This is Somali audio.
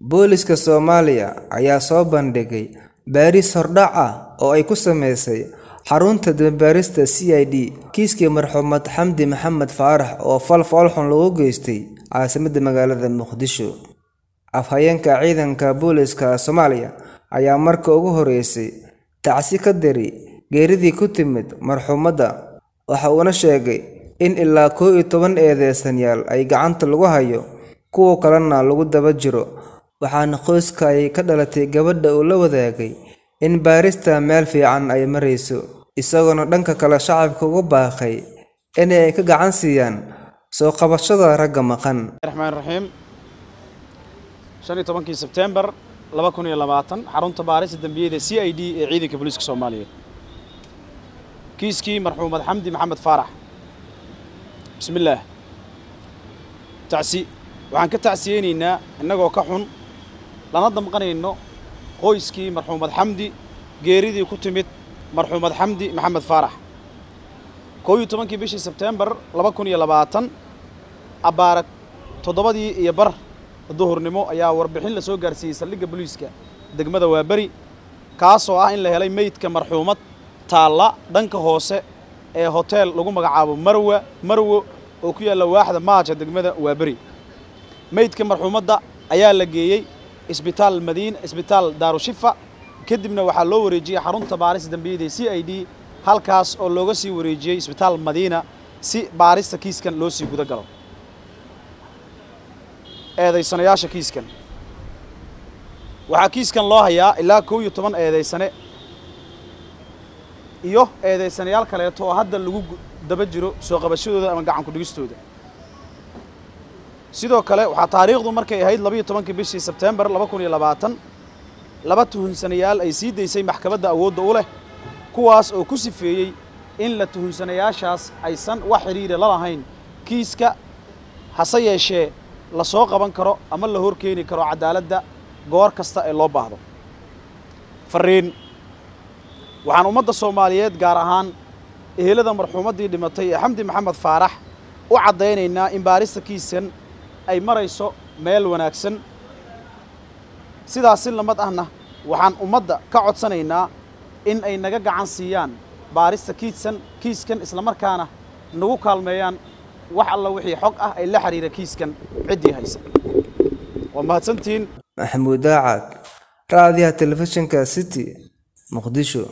Booliska Soomaaliya ayaa soo bandhigay baaris hordhac ah oo ay ku sameysay xarunta dambibaarista CID kiiskii marxuumad Xamdi Maxamed Faarax oo fal foolxun loogu geystay caasimadda magaalada Muqdisho. Afhayeenka ciidanka booliska Soomaaliya ayaa markii ugu horeysay tacsi ka diray geeridii ku timid marxuumadda waxa uuna sheegay in ilaa kow iyo toban eedeystayaal ay gacanta lagu hayo kuwa kalena lagu daba jiro waxaana qoyska ay ka dhalatay gabadha uu la wadaagay in baarista meel fiican ay mareyso isagoona dhanka kale shacabka ugu baaqay in ay ka gacan siiyaan soo qabashada ragga maqan. raxmaan raxiim shan iyo tobankii sebtembar laba kun iyo labaatan xarunta baarista dembiyada c i d ee ciidanka booliiska soomaaliyeed. Kiiskii marxuumad xamdi maxamed faarax. Bismillaah tacsi. Waxaan ka tacsiyeynaynaa innagoo ka xun lana damqanayno qoyskii marxuumad xamdi geeridii ku timid marxuumad xamdi maxamed faarax. Koob iyo tobankii bishii sebtembar laba kun iyo labaatan abbaara toddobadii iyo bar duhurnimo ayaa warbixin la soo gaarsiiyey saldhigga booliiska degmada waaberi kaasoo ah in la helay meydka marxuumad taalla dhanka hoose ee hoteel lagu magacaabo marwa marwo oo ku yaalla waaxda maaja degmada waaberi. Meydka marxuumadda ayaa la geeyey isbitaal madiina isbitaal daarushifa kadibna waxaa loo wareejiyey xarunta baarista dembiyada c i d halkaas oo looga sii wareejiyey isbitaal madiina si baarista kiiskan loo sii guda galo. Eedaysanayaasha kiiskan. Waxaa kiiskan loo hayaa ilaa kow iyo toban eedaysane iyo eedaysanayaal kaleeto oo hadda lagu daba jiro soo qabashadooda ama gacan ku-dhigistooda sidoo kale waxaa taariikhdu markay ahayd labayo tobankii bishii sebtembar laba kun iyo labaatan laba tuhunsanayaal ay sii daysay maxkamadda awoodda u leh kuwaas oo ku sifeeyey in la tuhunsanayaashaas aysan wax xidhiira la lahayn. Kiiska hase yeeshee la soo qaban karo ama la hor keeni karo cadaaladda goor kasta ee loo baahdo. Farriin waxaan ummadda soomaaliyeed gaar ahaan ehelada marxuumaddii dhimatay ee xamdi maxamed faarax u caddaynaynaa in baarista kiiskan ay marayso meel wanaagsan. Sidaas si lamad ahna waxaan ummadda ka codsanaynaa in ay naga gacan siiyaan baarista kiiskan kiiskan islamarkaana nagu kaalmeeyaan wax alla wixii xog ah ay la xidhiira kiiskan ciddii haysa. Waa mahadsantihiin Maxamuud Daacad, Raadiyaha Telefishinka City, Muqdisho.